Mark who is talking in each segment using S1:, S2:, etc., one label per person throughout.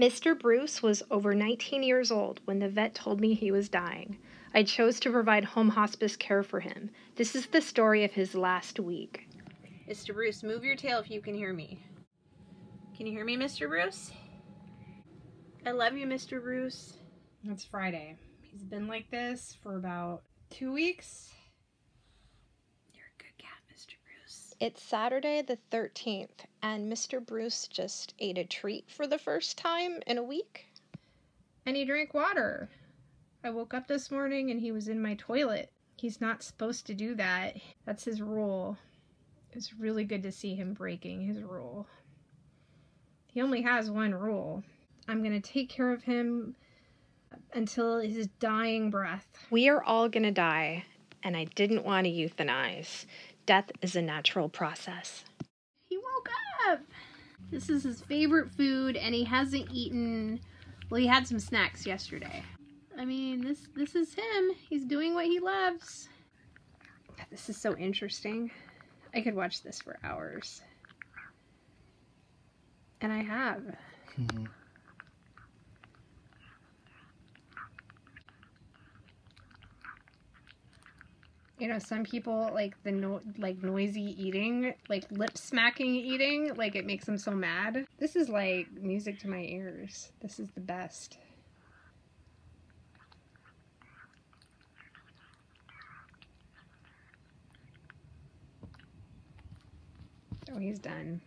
S1: Mr. Bruce was over 19 years old when the vet told me he was dying. I chose to provide home hospice care for him. This is the story of his last week.
S2: Mr. Bruce, move your tail if you can hear me. Can you hear me, Mr. Bruce? I love you, Mr. Bruce.
S3: It's Friday. He's been like this for about two weeks.
S2: You're a good cat, Mr. Bruce.
S1: It's Saturday the 13th, and Mr. Bruce just ate a treat for the first time in a week.
S3: And he drank water. I woke up this morning and he was in my toilet. He's not supposed to do that. That's his rule. It's really good to see him breaking his rule. He only has one rule. I'm going to take care of him until his dying breath.
S1: We are all going to die, and I didn't want to euthanize. Death is a natural process.
S2: He woke up. This is his favorite food, and he hasn't eaten. Well, he had some snacks yesterday. I mean, this this is him. He's doing what he loves.
S3: This is so interesting. I could watch this for hours. And I have. Hmm. You know some people like the no like noisy eating like lip smacking eating like it makes them so mad. This is like music to my ears. This is the best. Oh he's done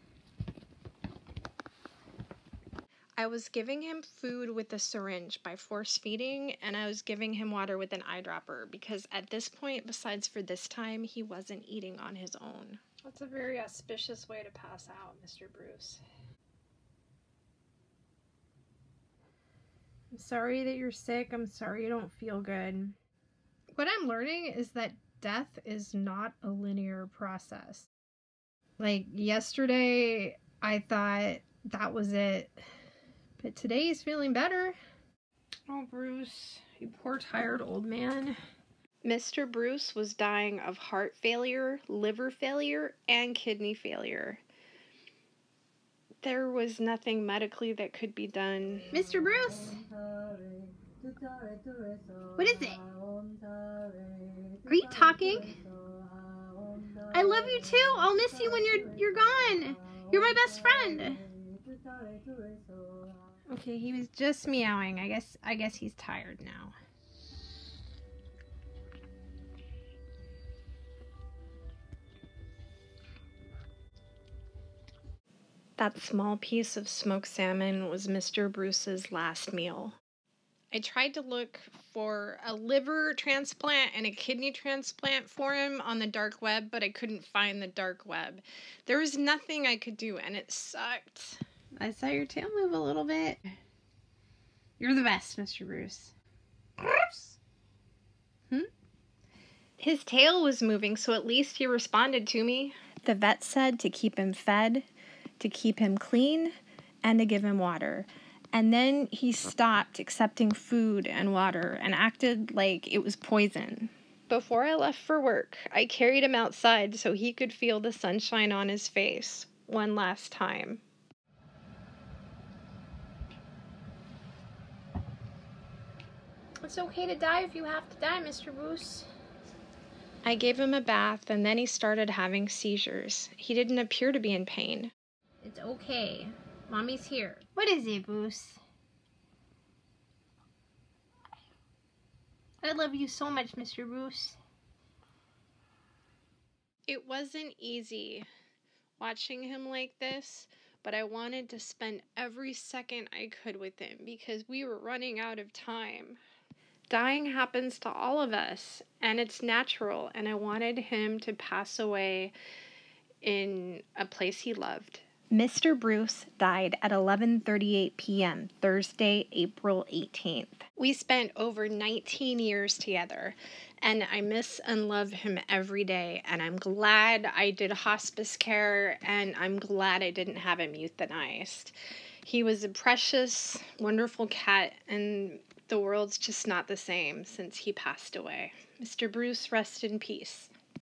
S1: I was giving him food with a syringe by force feeding, and I was giving him water with an eyedropper because at this point, besides for this time, he wasn't eating on his own.
S3: That's a very auspicious way to pass out, Mr. Bruce. I'm sorry that you're sick. I'm sorry you don't feel good. What I'm learning is that death is not a linear process. Like yesterday, I thought that was it but today he's feeling better. Oh, Bruce, you poor tired old man.
S1: Mr. Bruce was dying of heart failure, liver failure, and kidney failure. There was nothing medically that could be done.
S2: Mr. Bruce? What is it? Are you talking? I love you too. I'll miss you when you're you're gone. You're my best friend.
S3: Okay, he was just meowing. I guess I guess he's tired now.
S1: That small piece of smoked salmon was Mr. Bruce's last meal. I tried to look for a liver transplant and a kidney transplant for him on the dark web, but I couldn't find the dark web. There was nothing I could do, and it sucked.
S2: I saw your tail move a little bit. You're the best, Mr. Bruce. Bruce?
S1: Hmm? His tail was moving, so at least he responded to me. The vet said to keep him fed, to keep him clean, and to give him water. And then he stopped accepting food and water and acted like it was poison. Before I left for work, I carried him outside so he could feel the sunshine on his face one last time.
S2: It's okay to die if you have to die, Mr. Bruce.
S1: I gave him a bath and then he started having seizures. He didn't appear to be in pain.
S2: It's okay. Mommy's here. What is it, Bruce? I love you so much, Mr. Bruce.
S1: It wasn't easy watching him like this, but I wanted to spend every second I could with him because we were running out of time dying happens to all of us and it's natural and i wanted him to pass away in a place he loved mr bruce died at 11:38 p.m. thursday april 18th we spent over 19 years together and i miss and love him every day and i'm glad i did hospice care and i'm glad i didn't have him euthanized he was a precious, wonderful cat, and the world's just not the same since he passed away. Mr. Bruce, rest in peace.